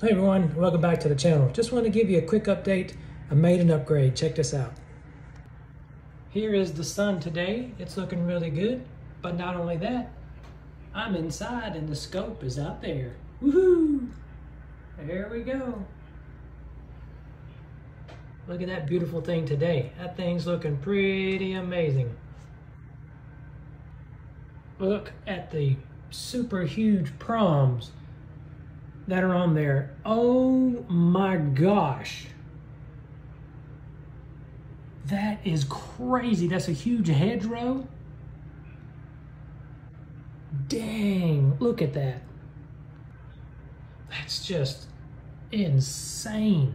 Hey everyone, welcome back to the channel. Just want to give you a quick update. I made an upgrade. Check this out. Here is the sun today. It's looking really good. But not only that, I'm inside and the scope is out there. Woohoo! There we go. Look at that beautiful thing today. That thing's looking pretty amazing. Look at the super huge proms that are on there. Oh my gosh. That is crazy. That's a huge hedgerow. Dang, look at that. That's just insane.